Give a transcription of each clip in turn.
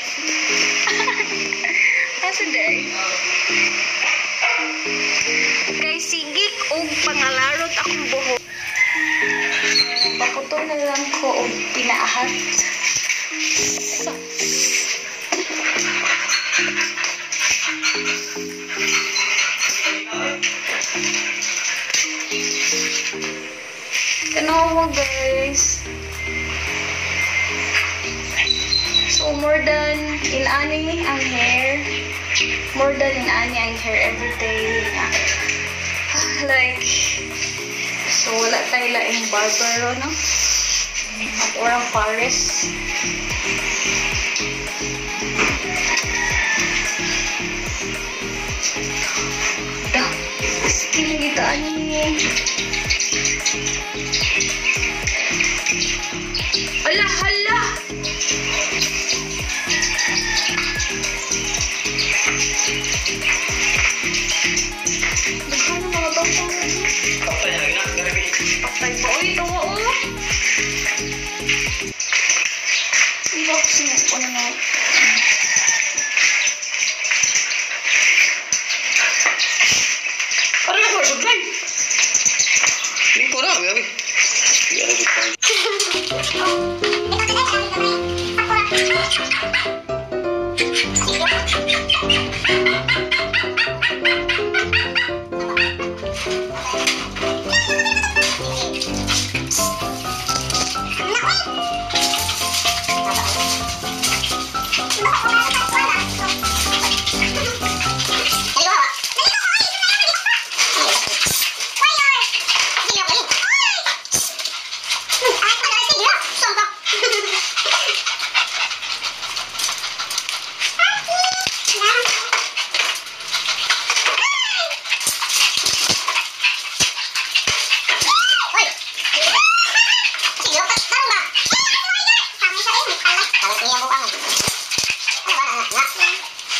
guys. Asa day? Guys, sigik og pangalarot akong buhok. Pakuto na lang ko og pinaahat. Sa Tanawa guys. So more than inani ang hair. More than inani ang hair every day. Like, so wala tayo laing barber, no? At orang Paris. Da, skill kita ani. Ala, hala! Na mga bangkong Patay na na, garabi. Patay pa. Uy, ito oo. Iba ko. Ano na.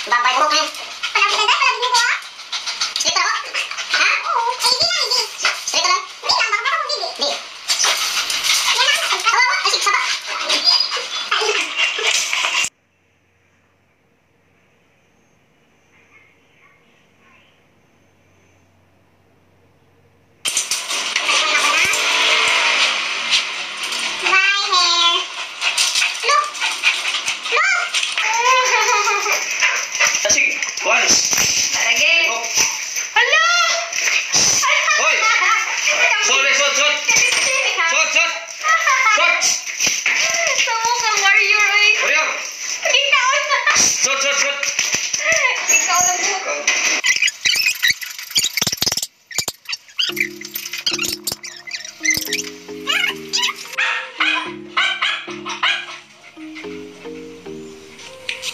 Babay mo kayo. Palagi na palagi mo ko ah. Straight ako? Ha? Oo. Eh, hindi na, hindi. Straight lang? Hindi lang, baka baka hindi. Hindi. Yan lang. Oo, oo. Ay, sige, saba. Bye, hair. Look. Look. Sige, once. Lagi.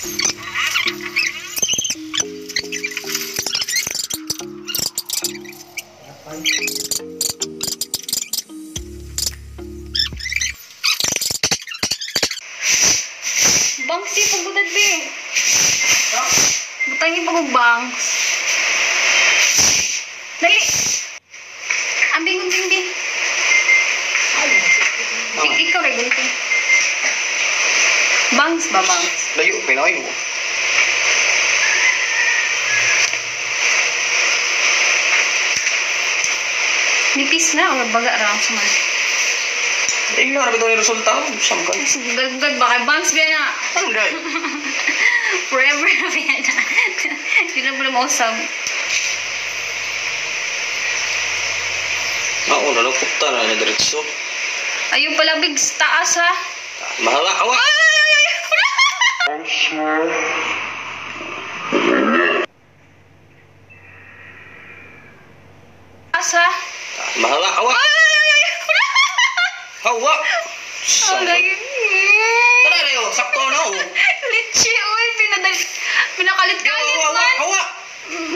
Bangsi pagudad be. Butangi pag bangs. Dali. Bangs ba bangs? Layo, pinakay mo. Nipis na o baga ra sa man. Eh, nga, ito yung resulta. Saan ka? Gagdag ba kay Bams ba na? Ano dahil? Forever na ba na? Hindi na mo na mausap. Mauna lang, puta na na diretso. Ayun pala big sa taas ha. Mahawa, hawa! Ha. Mahawa, hawa! Ay, ay, ay, ay. Hawa! Ang ka? lagi. Tara na yun, sakto na oh. Litchi, oy, pinadal, pinakalit-kalit Hawa, hawa, man. hawa!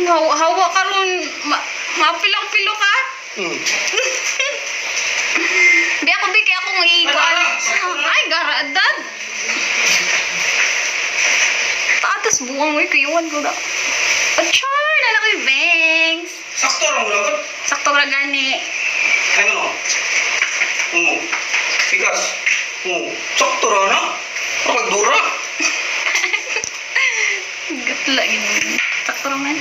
Hawa, hawa ka ron, ma, mapilang-pilo ka. Hmm. Di ako, Bi, kaya akong iikuan. Buwang, uy, kayuan ko na. Achar, lalaki, bangs. Sakto lang lang. Sakto ra gani. Ano? Oo. Tigas. Oo. Sakto ra na. Magdura. Gatla, yun. Sakto ra man.